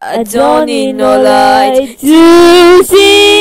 I don't need no light to see.